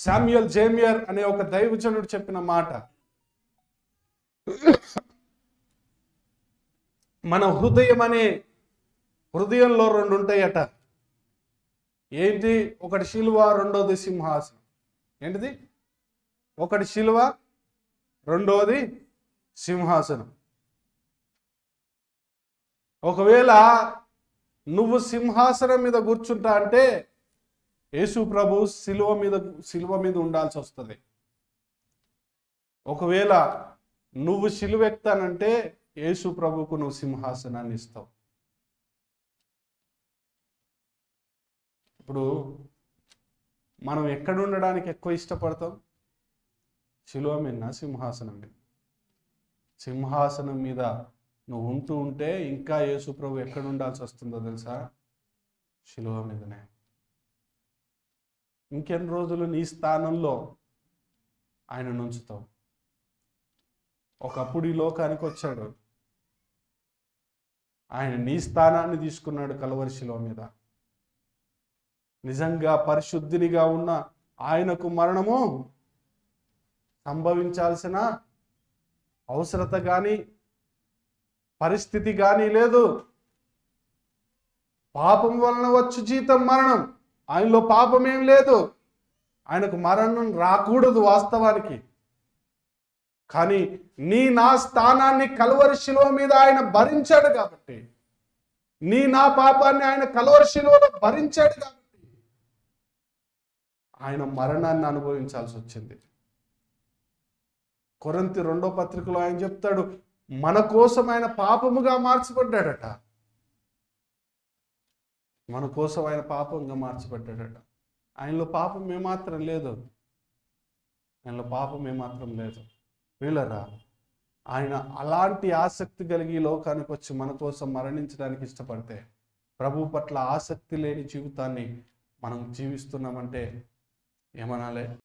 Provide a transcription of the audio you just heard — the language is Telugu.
శామ్యుయల్ జేమియర్ అనే ఒక దైవజనుడు చెప్పిన మాట. మన హృదయం అనే హృదయంలో రెండు ఉంటాయట. ఏంటి? ఒకటి శిలువ రెండోది సింహాసనం. ఏంటిది? ఒకటి శిలువ రెండోది సింహాసనం. ఒకవేళ నువ్వు సింహాసనం మీద కూర్చుంటా అంటే యేసు ప్రభు శిలువ మీద శిలువ మీద ఉండాల్సి వస్తుంది. ఒకవేళ నువ్వు శిలువెక్తానంటే యేసు ప్రభుకు నువ్వు సింహాసనాన్ని ఇస్తావు. ఇప్పుడు మనం ఎక్కడ ఉండడానికి ఎక్కువ ఇష్టపడతాం? శిలువ మీద సింహాసనం మీద? సింహాసనం మీద నువ్వు ఉంటూ ఉంటే ఇంకా యేసు ప్రభు ఎక్కడ ఉండాల్సి వస్తుందో తెలుసా? శిలువ మీదనే. ఇంకెన్ని రోజులు నీ స్థానంలో ఆయన నుంచుతావు? ఒకప్పుడు ఈ లోకానికి వచ్చాడు. ఆయన నీ స్థానాన్ని తీసుకున్నాడు కలవరిశిలో మీద. నిజంగా పరిశుద్ధినిగా ఉన్న ఆయనకు మరణము సంభవించాల్సిన అవసరత కానీ పరిస్థితి కానీ లేదు. పాపం వలన వచ్చు జీతం మరణం. ఆయనలో పాపం ఏం లేదు. ఆయనకు మరణం రాకూడదు వాస్తవానికి. కానీ నీ నా స్థానాన్ని కలువరి శిలువ మీద ఆయన భరించాడు కాబట్టి నీ నా పాపాన్ని ఆయన కలువరి శిలువలో భరించాడు కాబట్టి ఆయన మరణాన్ని అనుభవించాల్సి వచ్చింది. కొరంతి రెండో పత్రికలో ఆయన చెప్తాడు మన కోసం ఆయన పాపముగా మార్చబడ్డాడట. మన కోసం ఆయన పాపంగా మార్చబడ్డాడట ఆయనలో పాపం ఏమాత్రం లేదు. ఆయనలో పాపం ఏమాత్రం లేదు. వీళ్ళరా ఆయన అలాంటి ఆసక్తి కలిగి లోకానికి వచ్చి మన కోసం మరణించడానికి ఇష్టపడితే ప్రభు పట్ల ఆసక్తి లేని జీవితాన్ని మనం జీవిస్తున్నామంటే ఏమనాలి?